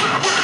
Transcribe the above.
Yeah.